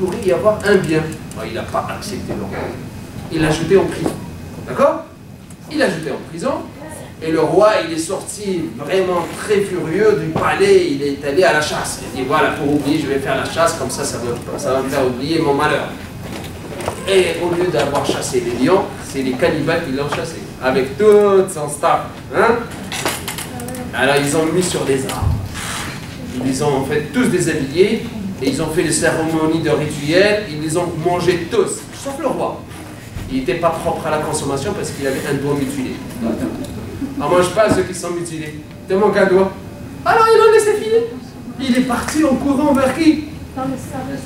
pourrait y avoir un bien. il n'a pas accepté le roi. Il l'a jeté en prison. D'accord? Il l'a jeté en prison. Et le roi, il est sorti vraiment très furieux du palais. Il est allé à la chasse. Il dit voilà, pour oublier, je vais faire la chasse, comme ça, ça va, ça me faire oublier mon malheur. Et au lieu d'avoir chassé les lions, c'est les cannibales qui l'ont chassé, avec tout son staff. Hein? Alors ils ont mis sur des arbres. Ils ont en fait tous déshabillés, et ils ont fait des cérémonies de rituels, ils les ont mangés tous, sauf le roi. Il n'était pas propre à la consommation parce qu'il avait un doigt mutilé. On ne mange pas ceux qui sont mutilés. Te manque un doigt. Alors il a laissé filer. Il est parti en courant vers qui?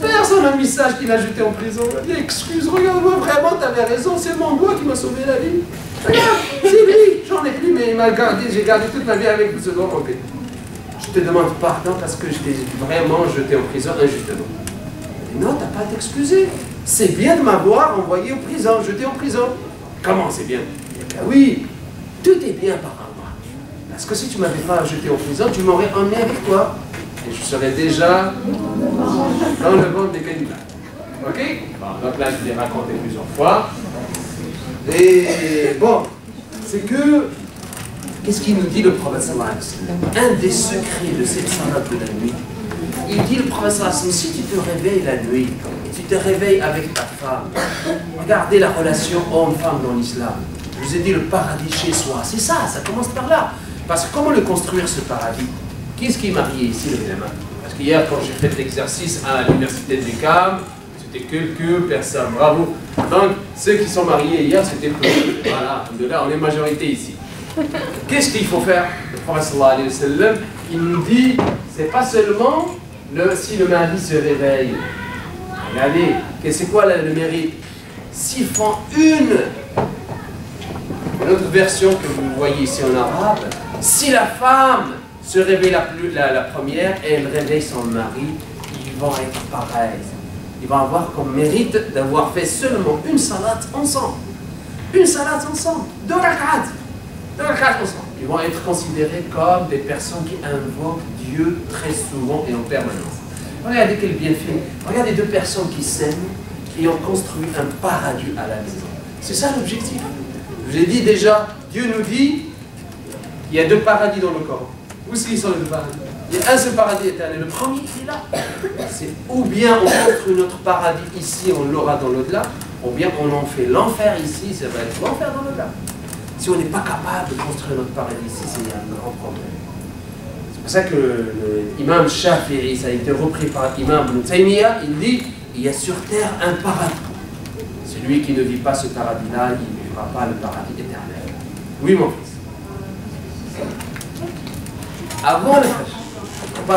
Personne un message qu'il a jeté en prison. Il dit Excuse, regarde-moi, vraiment, t'avais raison, c'est mon doigt qui m'a sauvé la vie. C'est lui, j'en ai plus, mais il m'a gardé, j'ai gardé toute ma vie avec ce doigt manqué. Te demande pardon parce que je t'ai vraiment jeté en prison injustement. Non, t'as pas à t'excuser. C'est bien de m'avoir envoyé en prison, jeté en prison. Comment c'est bien? Eh bien oui, tout est bien par rapport. Parce que si tu m'avais pas jeté en prison, tu m'aurais emmené avec toi et je serais déjà dans le ventre des cannibales. Ok? Donc là, je l'ai raconté plusieurs fois. Et bon, c'est que, qu'est-ce qu'il nous dit le prophète Un des secrets de cette salat de la nuit, il dit le prophète si tu te réveilles la nuit, tu te réveilles avec ta femme, regardez la relation homme-femme dans l'islam. Je vous ai dit le paradis chez soi, c'est ça, ça commence par là. Parce que comment le construire ce paradis? Qu'est-ce qui est marié ici, le mains Parce qu'hier, quand j'ai fait l'exercice à l'université de l'UQAM, c'était quelques personnes. Bravo. Donc, ceux qui sont mariés hier, c'était peu. Voilà, là, on est majorité ici. Qu'est-ce qu'il faut faire? Le prophète sallam, il nous dit, c'est pas seulement le, si le mari se réveille. Regardez, c'est quoi le mérite? S'ils font une, une autre version que vous voyez ici en arabe, si la femme se réveille la, plus, la, première et elle réveille son mari, ils vont être pareils. Ils vont avoir comme mérite d'avoir fait seulement une salade ensemble. Une salade ensemble. Deux rakats. Ils vont être considérés comme des personnes qui invoquent Dieu très souvent et en permanence. Regardez quel bienfait. Regardez deux personnes qui s'aiment, qui ont construit un paradis à la maison. C'est ça l'objectif. Je vous ai dit déjà, Dieu nous dit, il y a deux paradis dans le corps. Où sont les deux paradis? Il y a un seul paradis éternel. Le premier, il est là. C'est ou bien on construit notre paradis ici, on l'aura dans l'au-delà, ou bien on en fait l'enfer ici, ça va être l'enfer dans l'au-delà. Si on n'est pas capable de construire notre paradis c'est un grand problème. C'est pour ça que l'imam Shafi'i, ça a été repris par l'imam Taymiyyah, il dit il y a sur terre un paradis. Celui qui ne vit pas ce paradis-là, il ne vivra pas le paradis éternel. Oui, mon fils avant le Hajj.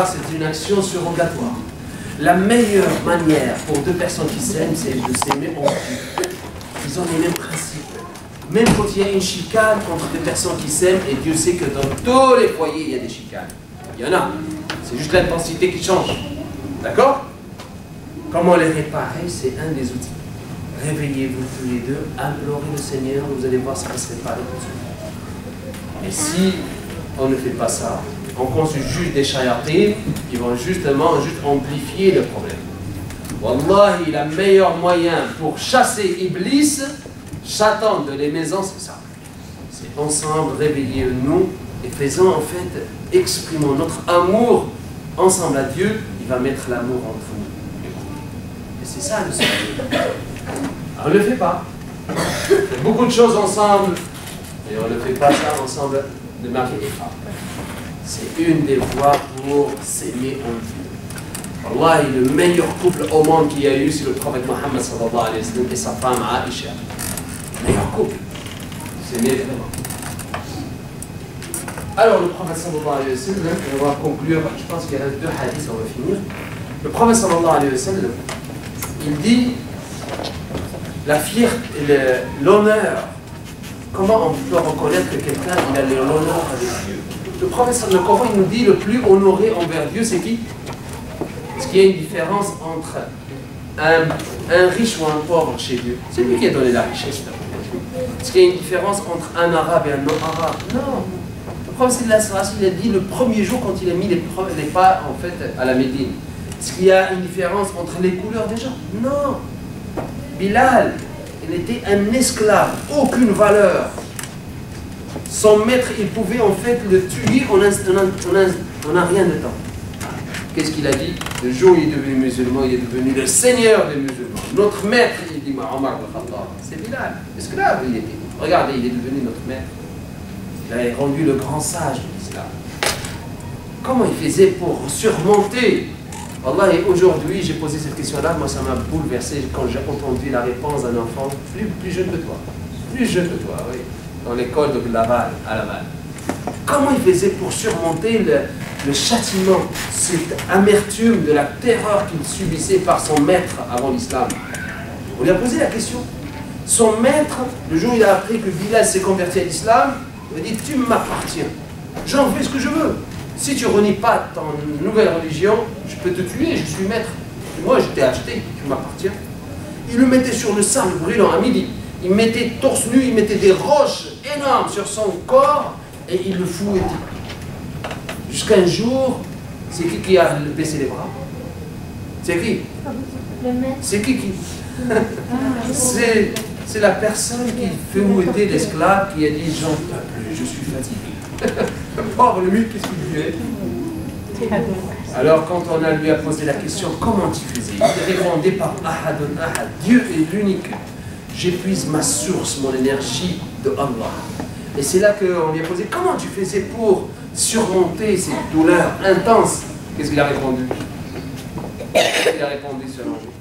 C'est une action surrogatoire. La meilleure manière pour deux personnes qui s'aiment, c'est de s'aimer en. Ils ont les mêmes. Même quand il y a une chicane entre deux personnes qui s'aiment, et Dieu sait que dans tous les foyers, il y a des chicanes. Il y en a. C'est juste l'intensité qui change. D'accord? Comment les réparer? C'est un des outils. Réveillez-vous tous les deux, implorez le Seigneur, vous allez voir, ça va se réparer tout Et si on ne fait pas ça, on consulte juste des chayatines qui vont justement juste amplifier le problème. Wallahi, le meilleur moyen pour chasser Iblis, Satan de les maisons, c'est ça. C'est ensemble, réveillez-nous et faisons en fait, exprimons notre amour ensemble à Dieu, il va mettre l'amour en vous. Et c'est ça le secret. On ne le fait pas. On fait beaucoup de choses ensemble, et on ne fait pas ça ensemble de mari et femme. C'est une des voies pour s'aimer en Dieu. Allah est le meilleur couple au monde qu'il y a eu, c'est le prophète Mohammed et sa femme Aisha. Alors le prophète sallallahu alayhi wa sallam, on va conclure, je pense qu'il reste deux hadiths, on va finir. Le prophète sallallahu alayhi wa sallam, il dit la fierté, l'honneur, comment on peut reconnaître que quelqu'un a l'honneur avec Dieu? Le prophète, le Coran, il nous dit le plus honoré envers Dieu, c'est qui? Est-ce qu'il y a une différence entre un, riche ou un pauvre chez Dieu. C'est lui qui a donné la richesse. Est-ce qu'il y a une différence entre un arabe et un non-arabe Non. Le prophète, il a dit le premier jour quand il a mis les, pas en fait, à la Médine. Est-ce qu'il y a une différence entre les couleurs des gens? Non. Bilal, il était un esclave, aucune valeur. Son maître, il pouvait en fait le tuer en un, rien de temps. Qu'est-ce qu'il a dit Le jour où il est devenu musulman, il est devenu le seigneur des musulmans. Notre maître, il dit Omar c'est Bilal, esclave il était. Regardez, il est devenu notre maître. Il a rendu le grand sage de l'islam. Comment il faisait pour surmonter Allah, et aujourd'hui, j'ai posé cette question-là, moi ça m'a bouleversé quand j'ai entendu la réponse d'un enfant plus, plus jeune que toi. Plus jeune que toi, oui. Dans l'école de Laval, à Laval. Comment il faisait pour surmonter le, châtiment, cette amertume de la terreur qu'il subissait par son maître avant l'islam? On lui a posé la question. Son maître, le jour où il a appris que Bilal s'est converti à l'islam, il a dit Tu m'appartiens. J'en fais ce que je veux. Si tu renies pas ton nouvelle religion, je peux te tuer, je suis maître. Moi, je t'ai acheté, tu m'appartiens. Il le mettait sur le sable brûlant à midi. Il mettait torse nu, il mettait des roches énormes sur son corps et il le fouettait. Jusqu'à un jour, c'est qui qui a baissé les bras? C'est qui? C'est qui qui C'est la personne qui fait mouetter l'esclave qui a dit J'en peux plus, je suis fatigué. Pauvre lui, qu'est-ce qu'il fait? Alors, quand on a lui a posé la question Comment tu faisais Il répondait par Ahadun Ahad Dieu est l'unique. J'épuise ma source, mon énergie de Allah. Et c'est là qu'on lui a posé Comment tu faisais pour surmonter ces douleurs intenses? Qu'est-ce qu'il a répondu? Qu'est-ce qu'il a répondu selon vous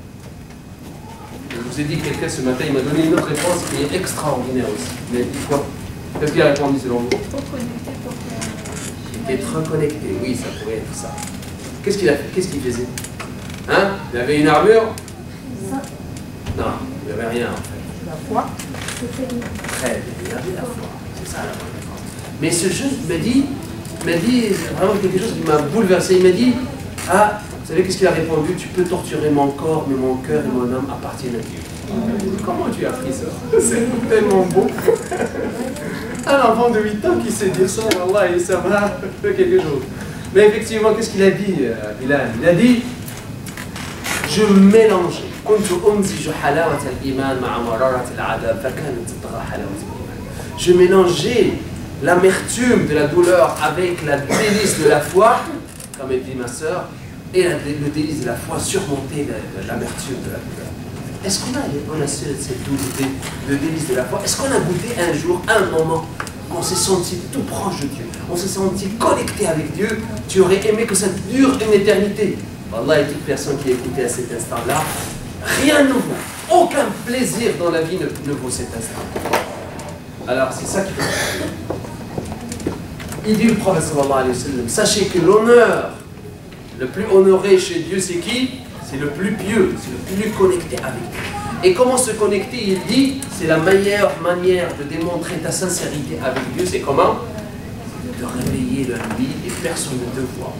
Je vous ai dit quelqu'un ce matin, il m'a donné une autre réponse qui est extraordinaire aussi. Mais quoi Qu'est-ce qu'il a répondu selon vous? Être reconnecté, oui, ça pourrait être ça. Qu'est-ce qu'il a fait? Qu'est-ce qu'il faisait? Hein? Il avait une armure? Non, il n'y avait rien en fait. La foi? Très bien, il avait la foi. Mais ce jeune me dit, m'a dit vraiment quelque chose qui m'a bouleversé. Il m'a dit Ah, vous savez qu'est-ce qu'il a répondu? Tu peux torturer mon corps, mais mon cœur et mon âme appartiennent à Dieu. Comment tu as appris ça? C'est tellement beau. Un enfant de 8 ans qui sait dire ça, Allah, et ça m'a fait quelque chose. Mais effectivement, qu'est-ce qu'il a dit, Bilal? Il a dit Je mélangeais. Je mélangeais l'amertume de la douleur avec la délice de la foi, comme dit ma soeur, et le délice de la foi surmonter l'amertume de la douleur. Est-ce qu'on a, on a cette de délice de la foi? Est-ce qu'on a goûté un jour, un moment, qu'on s'est senti tout proche de Dieu On s'est senti connecté avec Dieu? Tu aurais aimé que ça dure une éternité? Allah et toute personne qui écoutait à cet instant-là, rien ne vaut, aucun plaisir dans la vie ne vaut cet instant. Alors c'est ça qui faut il dit le prophète sachez que l'honneur, le plus honoré chez Dieu, c'est qui? C'est le plus pieux, c'est le plus connecté avec Dieu. Et comment se connecter? Il dit, c'est la meilleure manière de démontrer ta sincérité avec Dieu, c'est comment? De réveiller la nuit et personne ne te voit.